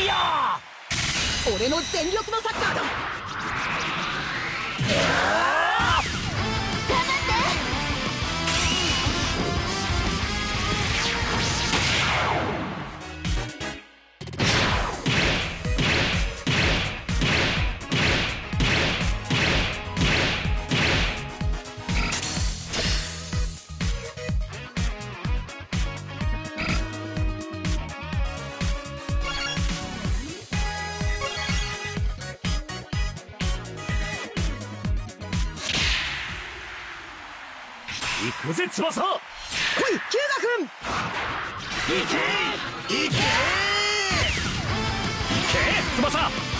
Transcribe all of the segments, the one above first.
イヤー俺の全力のサッカーだ！行くぜ翼！行来いキューけ！行け！行け！翼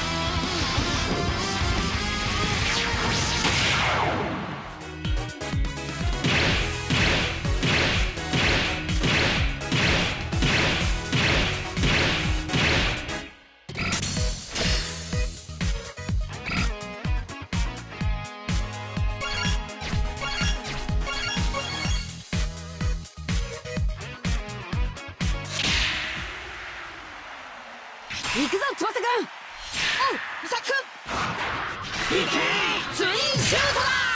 行くぞ翼くん。おうサック行け。ツインシュートだ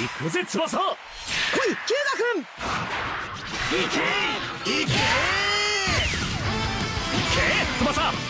行くぜ翼！い君！け！け！け！翼！